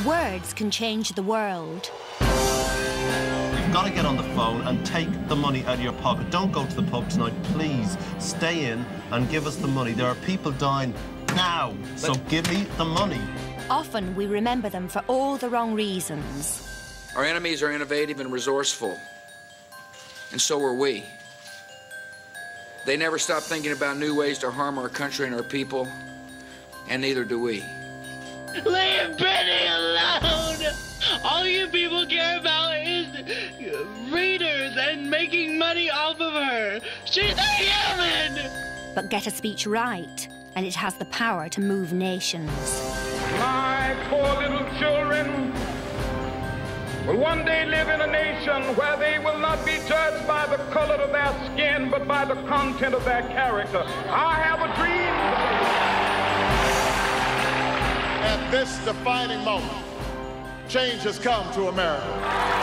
Words can change the world. You've got to get on the phone and take the money out of your pocket. Don't go to the pub tonight, please. Stay in and give us the money. There are people dying now, so give me the money. Often we remember them for all the wrong reasons. Our enemies are innovative and resourceful, and so are we. They never stop thinking about new ways to harm our country and our people, and neither do we. Leave Britney alone! All you people care about is readers and making money off of her. She's a human! But get a speech right, and it has the power to move nations. My poor little children will one day live in a nation where they will not be judged by the color of their skin, but by the content of their character. I have a dream. At this defining moment, change has come to America.